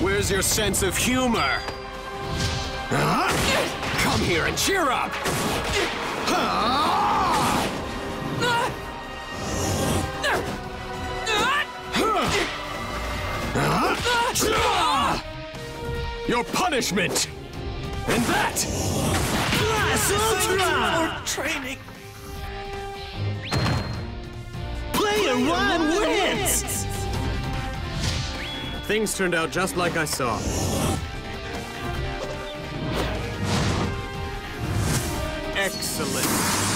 Where's your sense of humor? Huh? Come here and cheer up! Your punishment! And that! Blast Ultra! training! Player one wins! Things turned out just like I saw. Excellent.